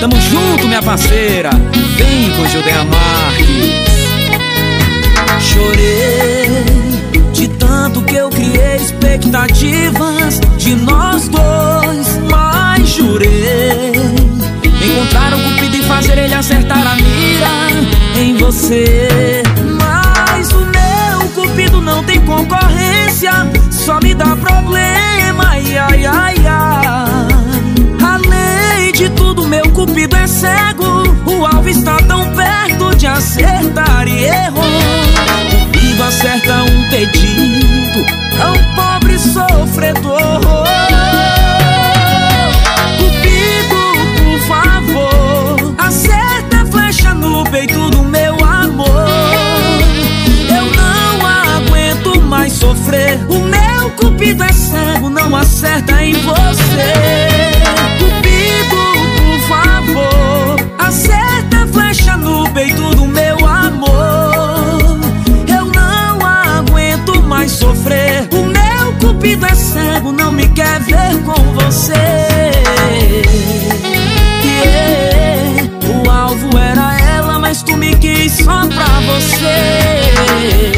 Tamo junto, minha parceira. Vem com Gildeia Marques Chorei De tanto que eu criei expectativas De nós dois Mas jurei Encontrar o cupido e fazer ele acertar a mira Em você. Mas o meu cupido não tem concorrência Só me dá problema. Ai, ai, ai, ai meu cupido é cego. O alvo está tão perto de acertar e errou. Cupido acerta um pedido a um pobre sofredor. Cupido, por favor Acerta a flecha no peito do meu amor. Eu não aguento mais sofrer. O meu cupido é cego, não acerta em você. encaixa no peito do meu amor. Eu não aguento mais sofrer. O meu cupido é cego, não me quer ver com você. Yeah. O alvo era ela, mas tu me quis só pra você.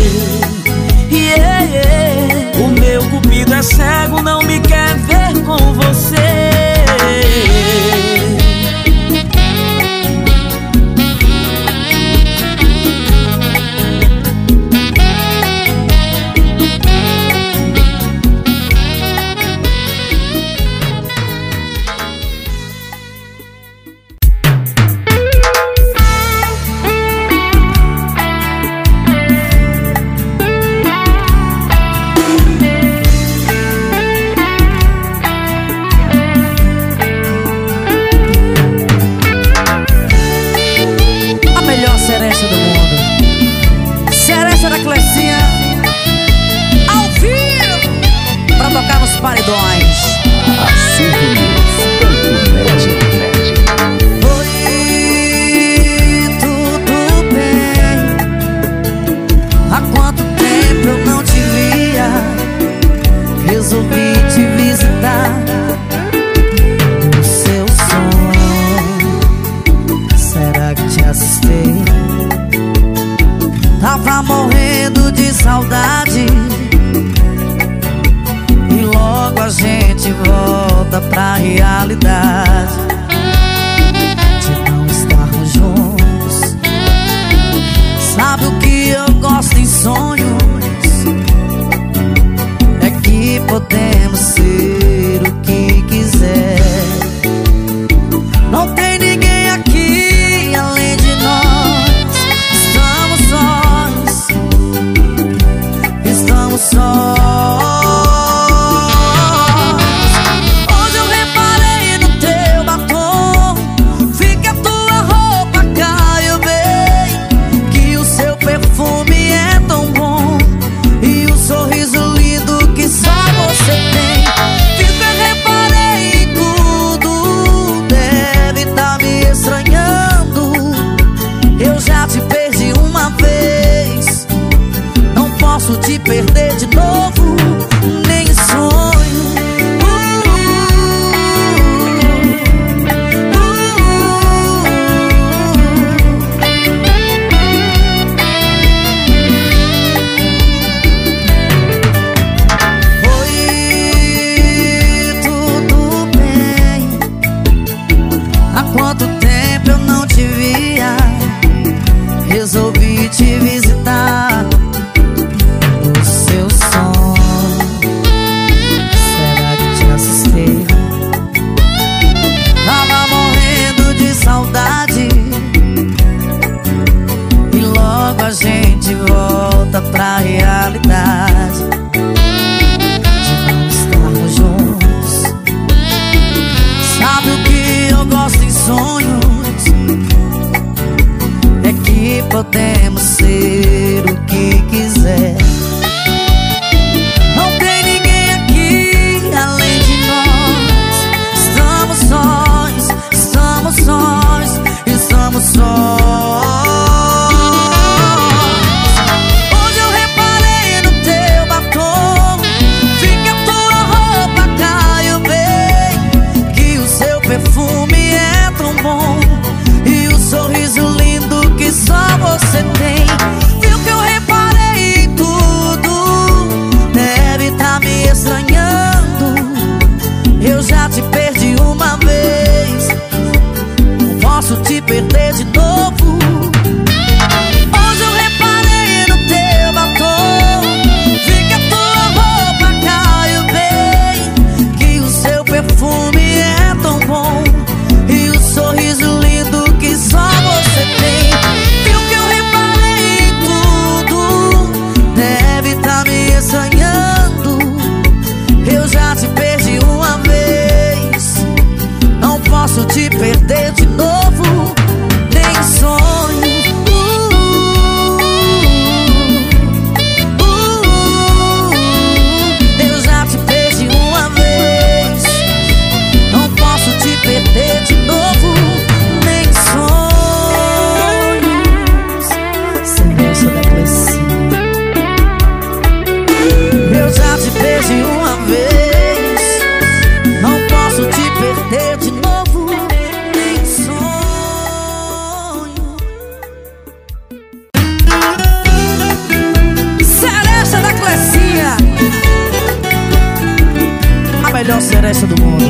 maior seresta do mundo.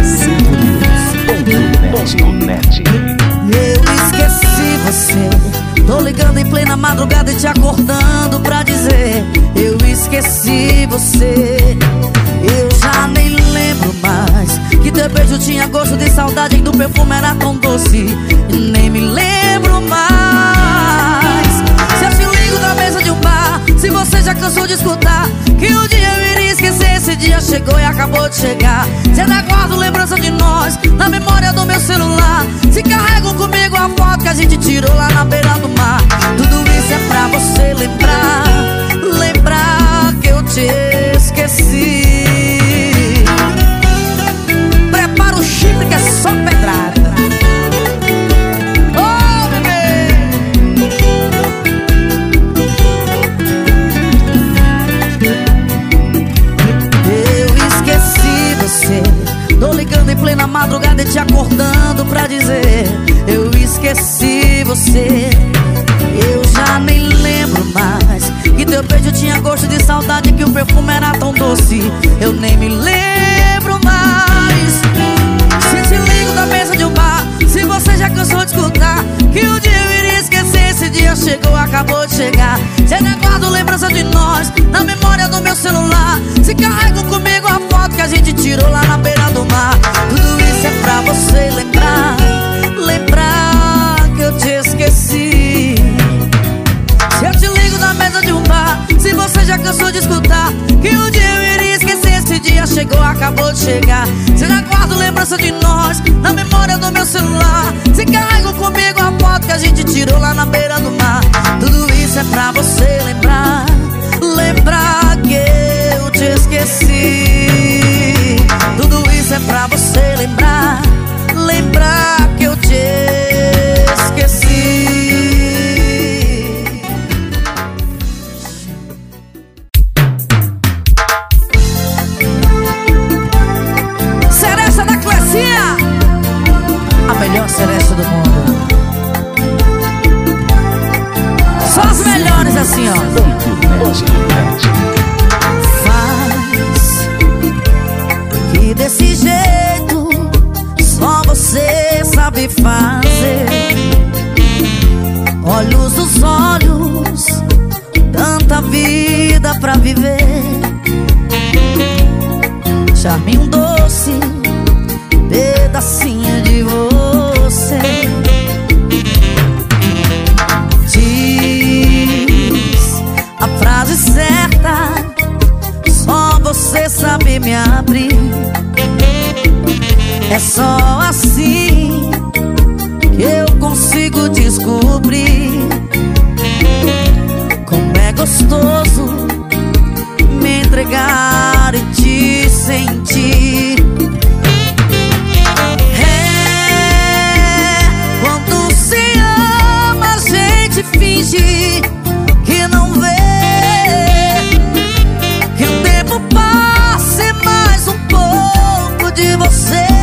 Assim Eu esqueci você. Tô ligando em plena madrugada e te acordando pra dizer: Eu esqueci você. Eu já nem lembro mais que teu beijo tinha gosto de saudade e do perfume era tão doce. E nem me lembro mais. Se eu te ligo na mesa de um bar. Se você já cansou de escutar Que um dia eu iria esquecer Esse dia chegou e acabou de chegar. Se ainda guardo lembrança de nós Na memória do meu celular Se carrego comigo a foto que a gente tirou lá na beira do mar. Tudo isso é pra você lembrar Lembrar que eu te esqueci. madrugada e te acordando pra dizer Eu esqueci você. Eu já nem lembro mais Que teu beijo tinha gosto de saudade Que o perfume era tão doce. Eu nem me lembro mais. Se te ligo da mesa de um bar Se você já cansou de escutar Que o dia eu iria esquecer Esse dia chegou, acabou de chegar. Se ainda guardo lembrança de nós Na memória do meu celular. Se carrego comigo a foto que a gente tirou lá na beira do mar. e te sentir. É quando se ama, a gente finge que não vê. Que o tempo passe mais um pouco de você.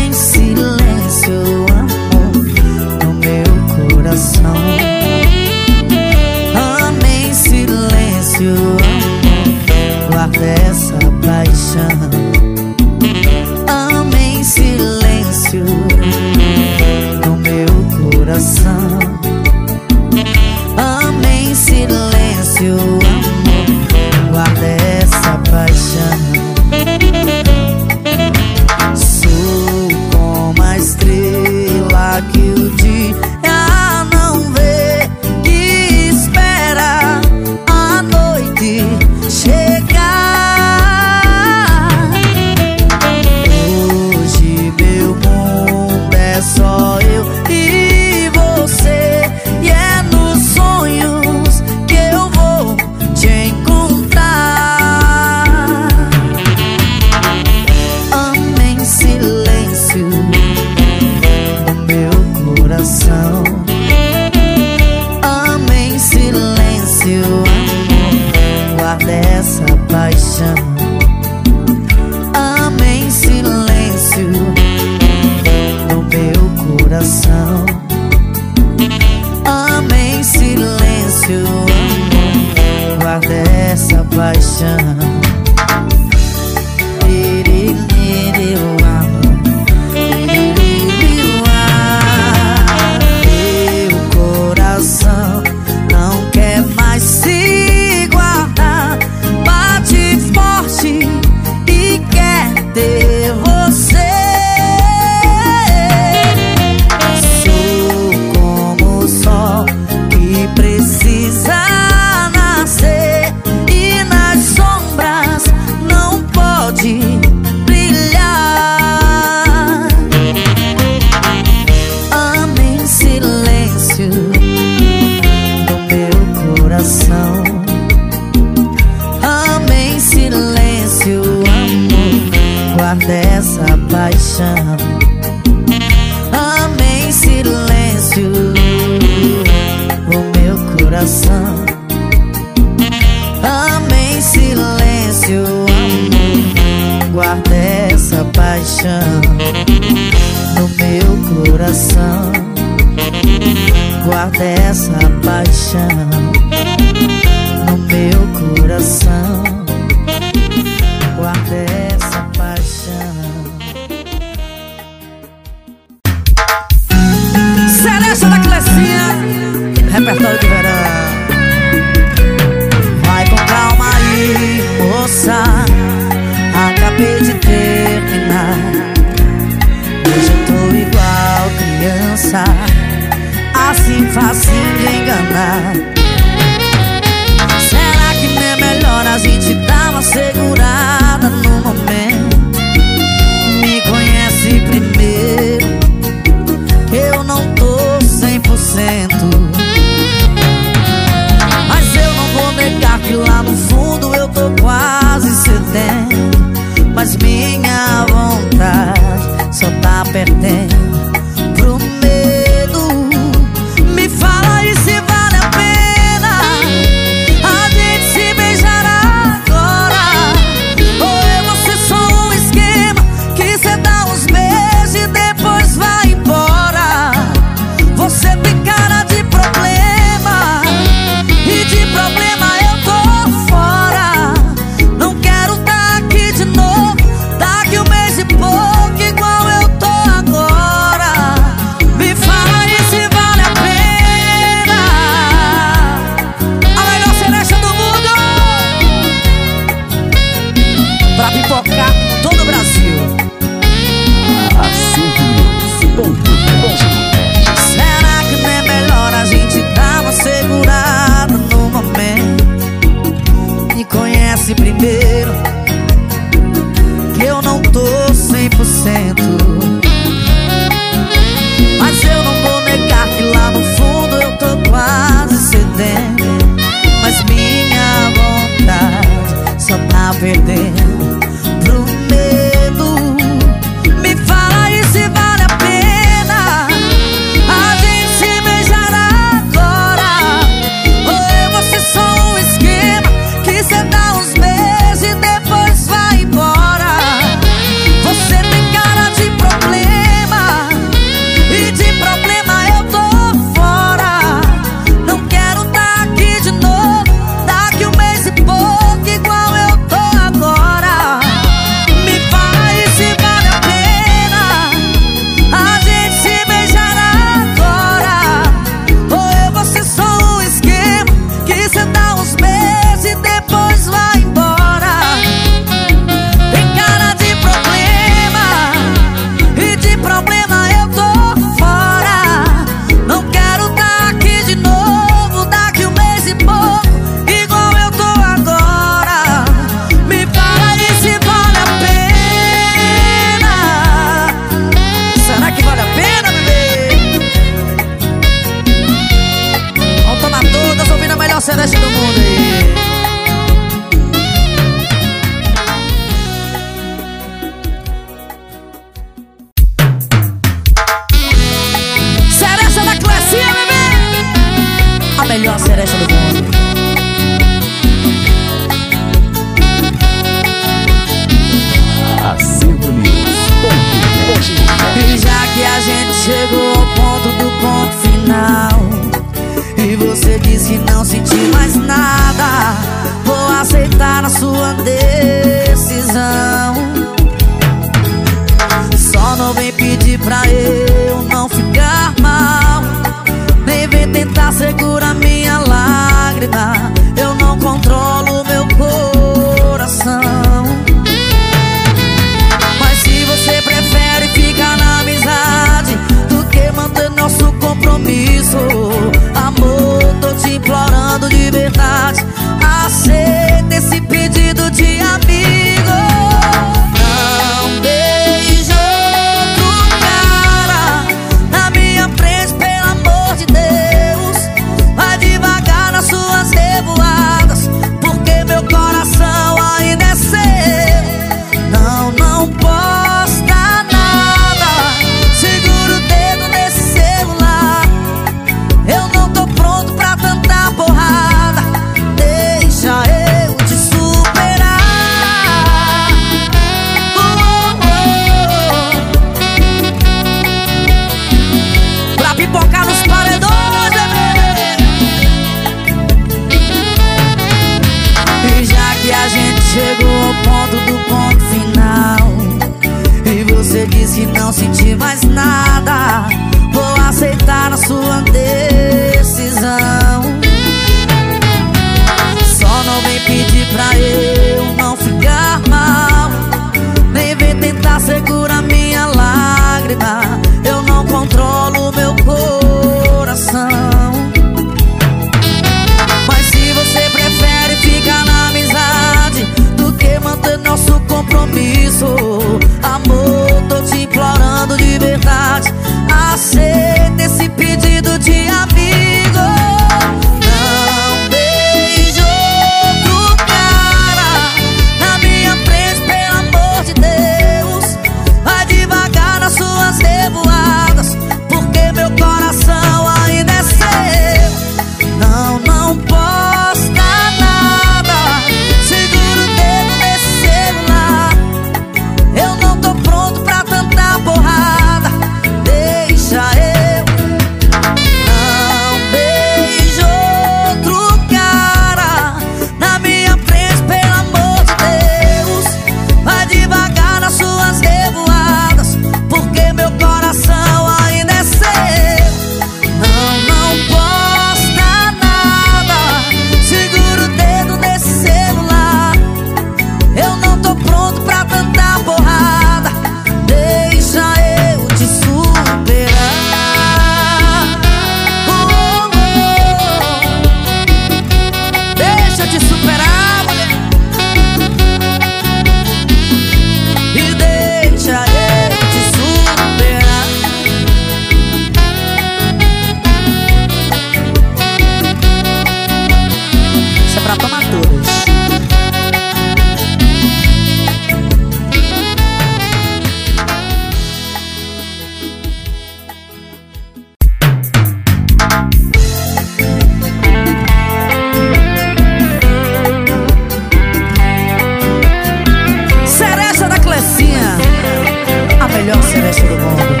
nesse the mundo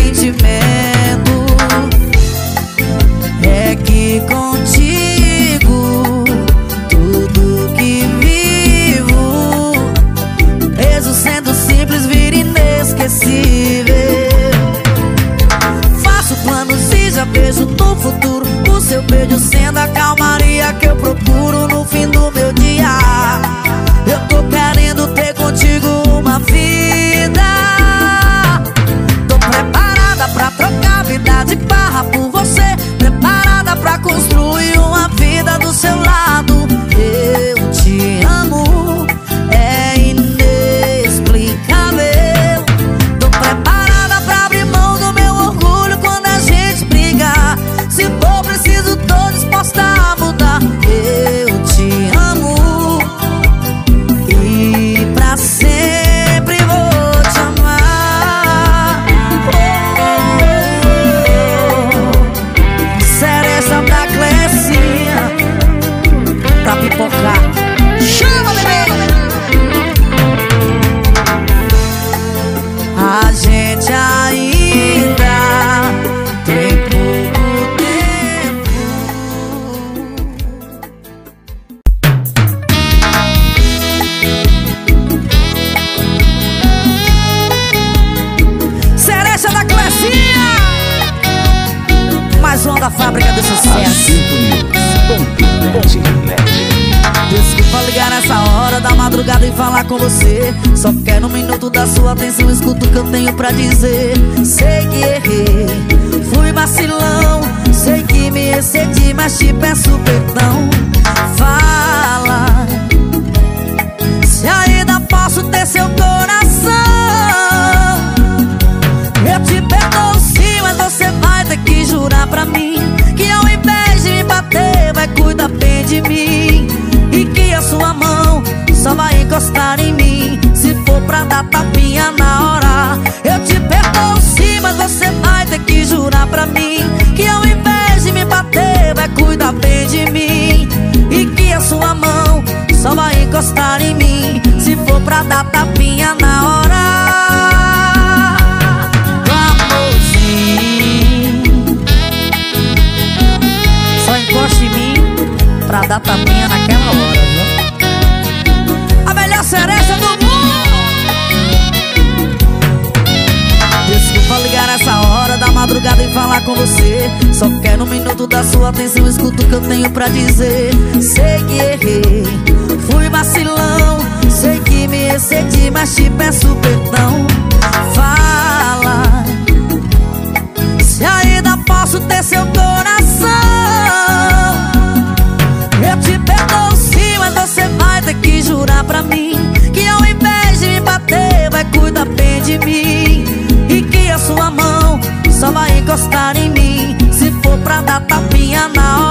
sentimento é que contigo tudo que vivo, preso sendo simples, vira inesquecível. Faço planos e já vejo no futuro o seu beijo sendo a calma. E falar com você. Só quero um minuto da sua atenção, escuta o que eu tenho pra dizer. Sei que errei, fui vacilão. Sei que me excedi, mas te peço perdão. Fala, encostar em mim. Se for pra dar tapinha na hora Eu te perdoo sim, mas você vai ter que jurar pra mim Que ao invés de me bater, vai cuidar bem de mim. E que a sua mão só vai encostar em mim. Se for pra dar tapinha na hora. Amorzinho Só encoste em mim Pra dar tapinha naquela hora, madrugada e falar com você. Só quero um minuto da sua atenção, escuta o que eu tenho pra dizer. Sei que errei, fui vacilão. Sei que me excedi, mas te peço perdão. Fala, se ainda posso ter seu coração. Eu te perdoo sim, mas você vai ter que jurar pra mim Que ao invés de me bater, vai cuidar bem de mim só vai encostar em mim. Se for pra dar tapinha na hora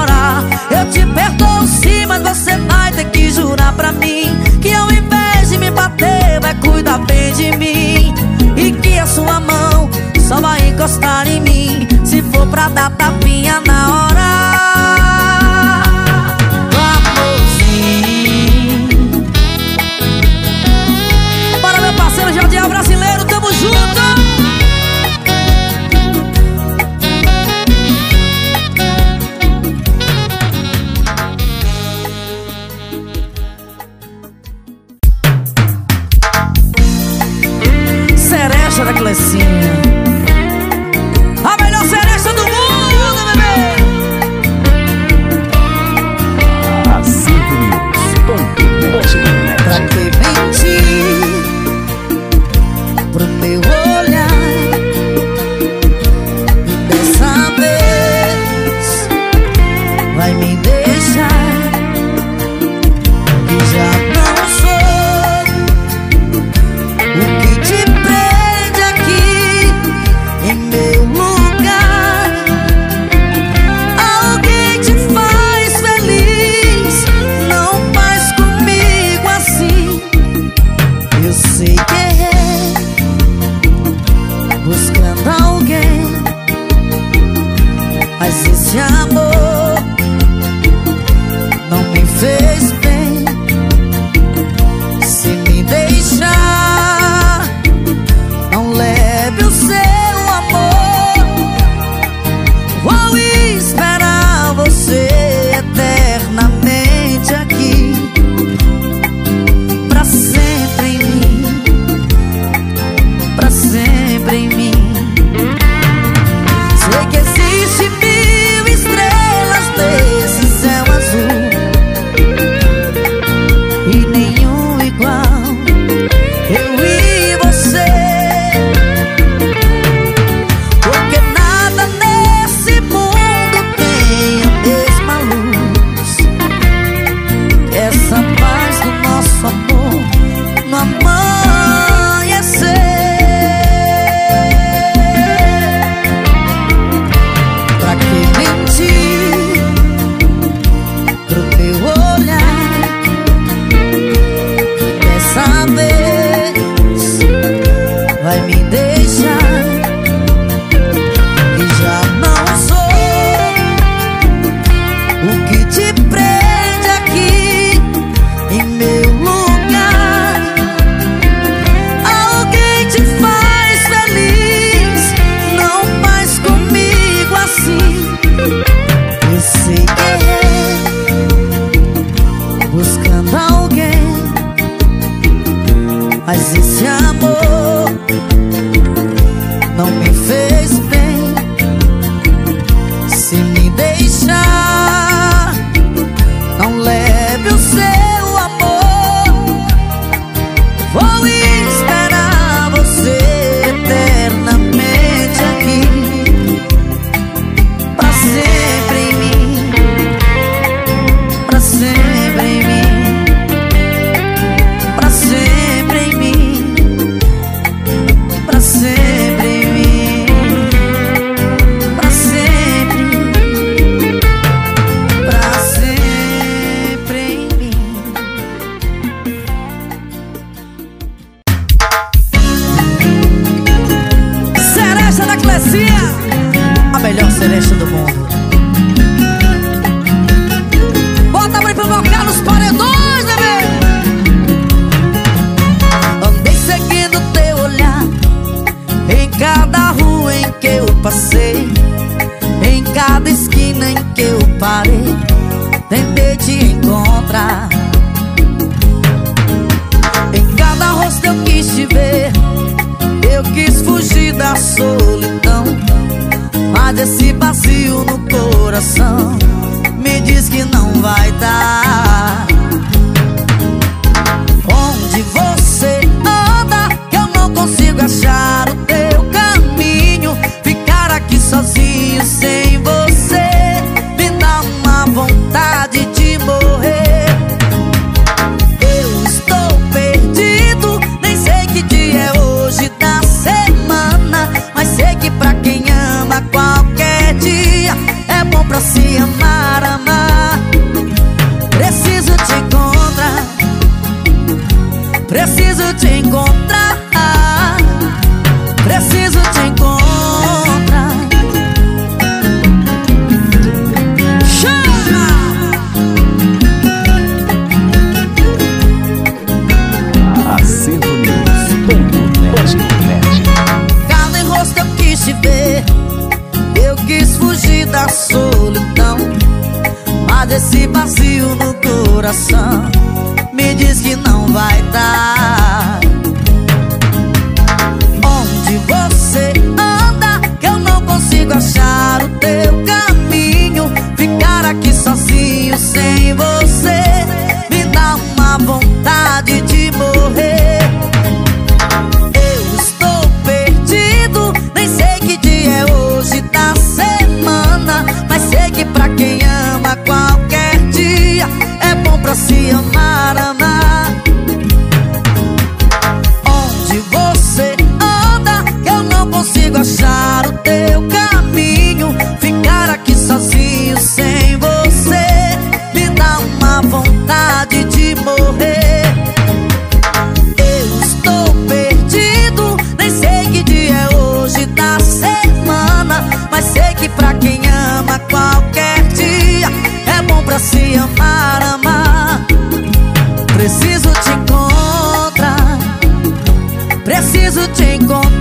contigo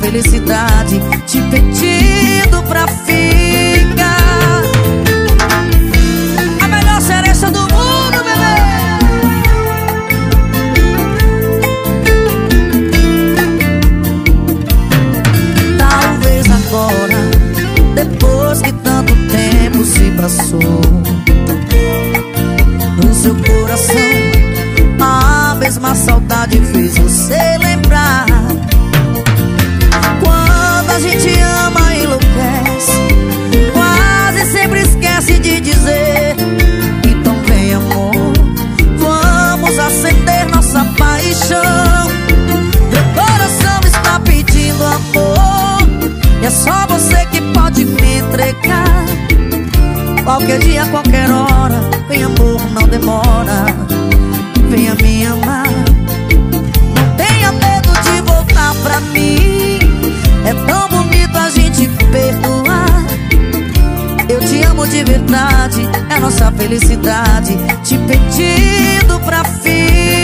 felicidade Te pedindo pra ficar. A melhor cereja do mundo, bebê. Talvez agora Depois que tanto tempo se passou Qualquer dia, qualquer hora Vem amor, não demora. Venha me amar. Não tenha medo de voltar pra mim. É tão bonito a gente perdoar. Eu te amo de verdade É nossa felicidade. Te pedindo pra ficar